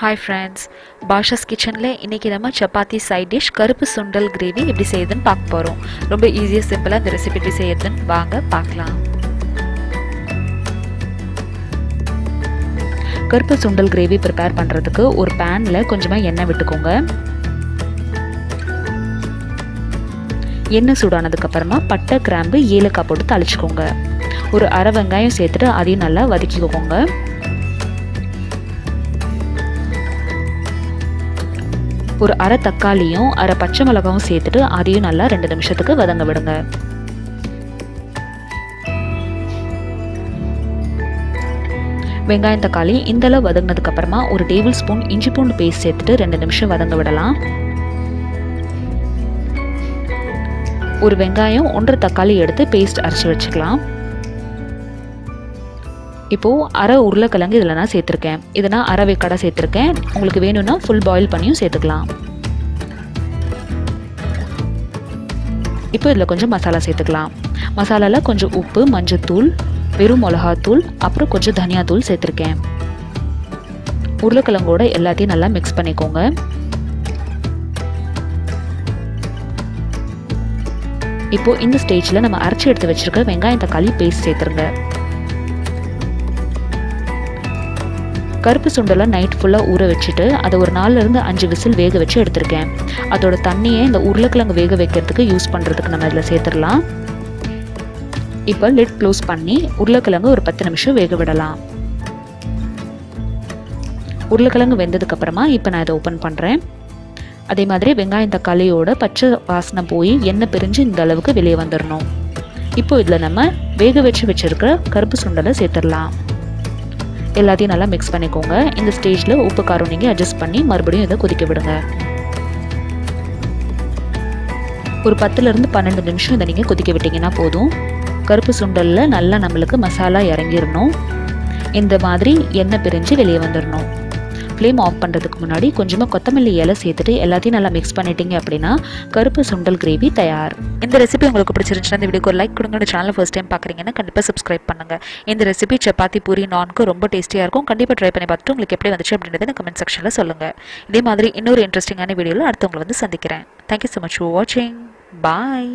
Hi friends Basha's கிச்சனில் இன்றைக்கி நம்ம சப்பாத்தி சைட் டிஷ் கருப்பு சுண்டல் கிரேவி எப்படி செய்யுதுன்னு பார்க்க போகிறோம் ரொம்ப ஈஸியாக சிம்பிளாக இந்த ரெசிபி எப்படி செய்யுதுன்னு வாங்க பார்க்கலாம். கருப்பு சுண்டல் கிரேவி ப்ரிப்பேர் பண்ணுறதுக்கு ஒரு பேனில் கொஞ்சமாக எண்ணெய் விட்டுக்கோங்க. எண்ணெய் சூடானதுக்கப்புறமா பட்டை கிராம்பு ஏலக்காய் போட்டு தழிச்சிக்கோங்க ஒரு அரை வெங்காயம் சேர்த்துட்டு அதையும் நல்லா வதக்கிக்கோங்க. ஒரு அரை தக்காளியும் அரை பச்சை மிளகாவும் சேர்த்துட்டு அதையும் நல்லா ரெண்டு நிமிஷத்துக்கு வதங்க விடுங்க. வெங்காயம் தக்காளி இந்தளவு வதங்கினதுக்கு அப்புறமா ஒரு டேபிள் ஸ்பூன் இஞ்சி பூண்டு பேஸ்ட் சேர்த்துட்டு ரெண்டு நிமிஷம் வதங்க விடலாம். ஒரு வெங்காயம் ஒன்றரை தக்காளி எடுத்து பேஸ்ட் அரைச்சி வச்சுக்கலாம். இப்போது அரை உருளைக்கிழங்கு இதில் நான் சேர்த்துருக்கேன். இதை நான் அரை வேக்காடாக சேர்த்துருக்கேன். உங்களுக்கு வேணும்னா ஃபுல் பாயில் பண்ணியும் சேர்த்துக்கலாம். இப்போ இதில் கொஞ்சம் மசாலா சேர்த்துக்கலாம். மசாலாவில் கொஞ்சம் உப்பு மஞ்சத்தூள் வெறும் மிளகாத்தூள் அப்புறம் கொஞ்சம் தனியாத்தூள் சேர்த்துருக்கேன். உருளைக்கிழங்கோட எல்லாத்தையும் நல்லா மிக்ஸ் பண்ணிக்கோங்க. இப்போது இந்த ஸ்டேஜில் நம்ம அரைச்சி எடுத்து வச்சுருக்க வெங்காயம் தக்காளி பேஸ்ட் சேர்த்துருங்க. கருப்பு சுண்டலை நைட் ஃபுல்லாக ஊற வச்சுட்டு அதை ஒரு நாலுலேருந்து அஞ்சு விசில் வேக வச்சு எடுத்திருக்கேன். அதோட தண்ணியை இந்த உருளைக்கிழங்கு வேக வைக்கிறதுக்கு யூஸ் பண்ணுறதுக்கு நம்ம இதில் சேர்த்துடலாம். இப்போ லிட் க்ளோஸ் பண்ணி உருளைக்கிழங்கு ஒரு பத்து நிமிஷம் வேக விடலாம். உருளைக்கிழங்கு வெந்ததுக்கப்புறமா இப்போ நான் இதை ஓப்பன் பண்ணுறேன் அதே மாதிரி வெங்காயம் தக்காளியோட பச்சை வாசனை போய் எண்ணெய் பிரிஞ்சு இந்த அளவுக்கு வெளியே வந்துடணும் இப்போ இதில் நம்ம வேக வச்சு வச்சுருக்கிற கருப்பு சுண்டலை சேர்த்துடலாம். எல்லாத்தையும் நல்லா மிக்ஸ் பண்ணிக்கோங்க. இந்த ஸ்டேஜில் உப்பு காரம் நீங்கள் அட்ஜஸ்ட் பண்ணி மறுபடியும் இதை கொதிக்க விடுங்க. ஒரு பத்துலேருந்து பன்னெண்டு நிமிஷம் இதை நீங்கள் கொதிக்க விட்டிங்கன்னா போதும். கருப்பு சுண்டலில் நல்லா நம்மளுக்கு மசாலா இறங்கிடணும் இந்த மாதிரி எண்ணெய் பிரிஞ்சு வெளியே வந்துடணும் ஃப்ளேம் ஆஃப் பண்ணுறதுக்கு முன்னாடி கொஞ்சமாக கொத்தமல்லி இலை சேர்த்துட்டு எல்லாத்தையும் நல்லா மிக்ஸ் பண்ணிட்டீங்க அப்படின்னா கருப்பு சுண்டல் கிரேவி தயார். இந்த ரெசிபி உங்களுக்கு பிடிச்சிருந்துச்சுன்னா இந்த வீடியோக்கு லைக் கொடுங்க. சேனல் ஃபர்ஸ்ட் டைம் பார்க்குறீங்கன்னா கண்டிப்பாக சப்ஸ்கிரைப் பண்ணுங்கள் இந்த ரெசிபி சப்பாத்தி பூரி நான்கு ரொம்ப டேஸ்டியாக இருக்கும். கண்டிப்பாக ட்ரை பண்ணி பார்த்துட்டு உங்களுக்கு எப்படி வந்துச்சு அப்படின்றத கமெண்ட் செக்ஷனில் சொல்லுங்கள் இதே மாதிரி இன்னொரு இன்ட்ரெஸ்டிங்கான வீடியோவில் அடுத்தவங்களை வந்து சந்திக்கிறேன். தேங்க்யூ ஸோ மச் ஃபார் வாட்சிங் பாய்